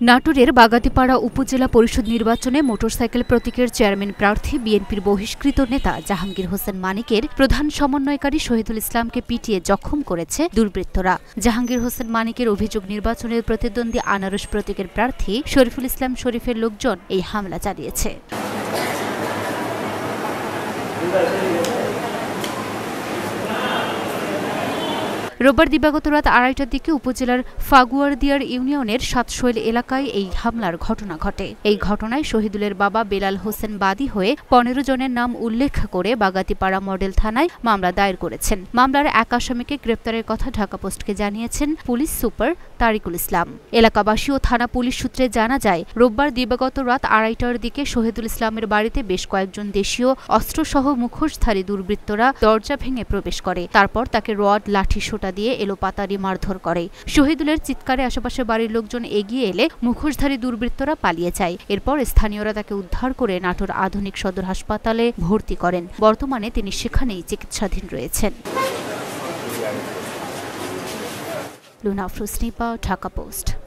নাটোরের বাগাতিপাড়া উপজেলা পরিষদ নির্বাচনে মোটরসাইকেল প্রতীকের চেয়ারম্যান প্রার্থী বিএনপির বহিষ্কৃত নেতা জাহাঙ্গীর হোসেন মানিকের প্রধান সমন্বয়কারী শহীদুল ইসলামকে পিটিয়ে জখম করেছে দুর্বৃত্তরা। জাহাঙ্গীর হোসেন মানিকের অভিযোগ নির্বাচনের প্রতিদ্বন্দ্বী আনারস প্রতীকের প্রার্থী শরীফুল ইসলাম শরীফের লোকজন এই হামলা চালিয়েছে। রোববার দিবাগত রাত আড়াইটার দিকে উপজেলার ফাগুয়ারদিয়ার ইউনিয়নের সাতশৈল এলাকায় এই হামলার ঘটনা ঘটে। এই ঘটনায় শহীদুলের বাবা বেলাল হোসেন বাদী হয়ে পনেরো জনের নাম উল্লেখ করে বাগাতিপাড়া মডেল থানায় মামলা দায়ের করেছেন। মামলার এক আসামিকে গ্রেপ্তারের কথা ঢাকা পোস্টকে জানিয়েছেন পুলিশ সুপার তারিকুল ইসলাম। এলাকাবাসী ও থানা পুলিশ সূত্রে জানা যায়, রোববার দিবাগত রাত আড়াইটার দিকে শহীদুল ইসলামের বাড়িতে বেশ কয়েকজন দেশীয় অস্ত্রসহ মুখোশধারী দুর্বৃত্তরা দরজা ভেঙে প্রবেশ করে। তারপর তাকে রড, লাঠি, সোটা দিয়ে এলোপাতারি মারধর করে। শহীদুলের চিৎকারে আশেপাশে বাড়ির লোকজন এগিয়ে এলে মুখোশধারী দুর্বৃত্তরা পালিয়ে যায়। এরপর স্থানীয়রা তাকে উদ্ধার করে নাটোর আধুনিক সদর হাসপাতালে ভর্তি করেন। বর্তমানে তিনি সেখানেই চিকিৎসাধীন রয়েছেন। লুনা ঢাকা পোস্ট।